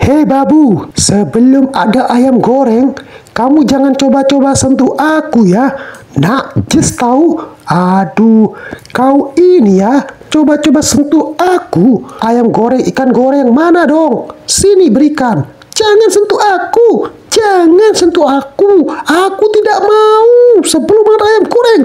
Hei babu, sebelum ada ayam goreng, kamu jangan coba-coba sentuh aku ya. Nak, just tahu. Aduh, kau ini ya, coba-coba sentuh aku. Ayam goreng, ikan goreng mana dong? Sini berikan. Jangan sentuh aku. Jangan sentuh aku. Aku tidak mau. Sebelum ada ayam goreng,